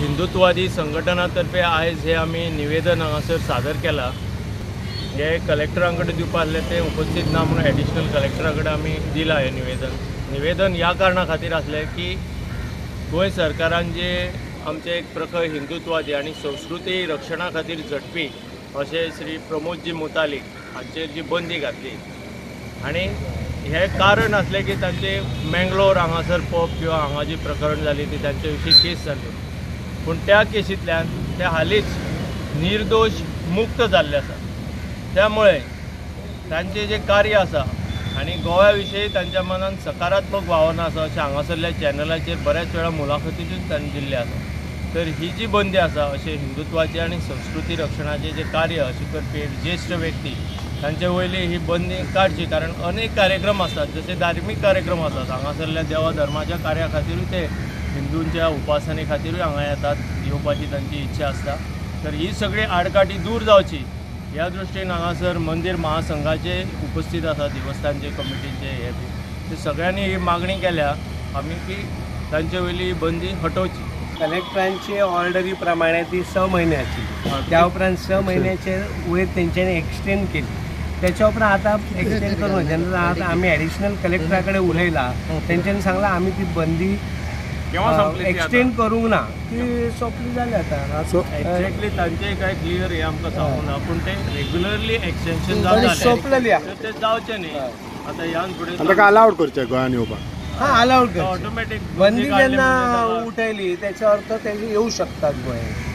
हिंदुत्ववादी संघटनातर्फे आयज हे आमी निवेदन हांगासर सादर केलां. हे कलेक्टरा कडेन दिवपा आसलें तें उपस्थित ना म्हणून एडिशनल कलेक्टरा कडेन आमी दिलां हें निवेदन. निवेदन ह्या कारणा खातीर आसलें की गोंय सरकारान जे आमचे एक प्रखर हिंदुत्ववादी आनी संस्कृती रक्षणा खातीर झटपी अशें श्री प्रमोदजी मुतालीक हांचेर जी बंदी घातली. आनी हें कारण आसलें की तांचे मेंगलोर हांगासर पब किंवा हांगा जी प्रकरण जाली ती तांचे विशीं केस जाली पूण त्या केसींतल्यान ते हालींच निर्दोश मुक्त जाल्ले आसा त्यामुळे तांचें जें कार्य आसा आनी गोव्या विशयी तांच्या मनान सकारात्मक भावना आसा अशें हांगासरल्या चॅनलाचेर बऱ्याच वेळा मुलाखतीतून तांणी दिल्ले आसा तर ही जी बंदी आसा अशें हिंदुत्वाचे आनी संस्कृती रक्षणाचें जें कार्य अशें करपी ज्येश्ठ व्यक्ती तांचे वयली ही बंदी काडची कारण अनेक कार्यक्रम आसात जसे धार्मीक कार्यक्रम आसात हांगासरल्या देवा धर्माच्या कार्या खातीरूय ते हिंदूंच्या उपासने खातीरूय हांगा येतात येवपाची तांची इच्छा आसता तर ही सगळी आडकाठी दूर जावची. ह्या दृश्टीन हांगासर मंदिर महासंघाचे उपस्थित आसा देवस्थानचे कमिटीचे हे बी. ते सगळ्यांनी ही मागणी केल्या आमी की तांचे वयली बंदी हटोवची. कलेक्टरांची ऑर्डरी प्रमाणे ती स महिन्याची. त्या उपरांत स महिन्याचे वयर तेंच्यांनी एक्सटेंड केली. त्याच्या उपरांत आता एक्सटेंड करून जेन्ना आता आम्ही ॲडिशनल कलेक्टराकडे उलयला तेंच्यांनी सांगला आम्ही ती बंदी केव्हा संपली? एक्सटेंड करूंक ना. ती सोंपली जाली आता. एक्झॅक्टली तांचे काय क्लियर हे आमकां सांगूंक ना पूण ते रेग्युलरली एक्सटेन्शन पण जावं सोंपलेली आहा. तर ते जावचें न्ही. आता ह्यान फुडें ताका अलाउड करचें गोंयान येवपाक हा अलाउड करची ऑटोमॅटीक बंदी जेन्ना उठयली त्याचा अर्थ ते येऊ शकतात गोंयांत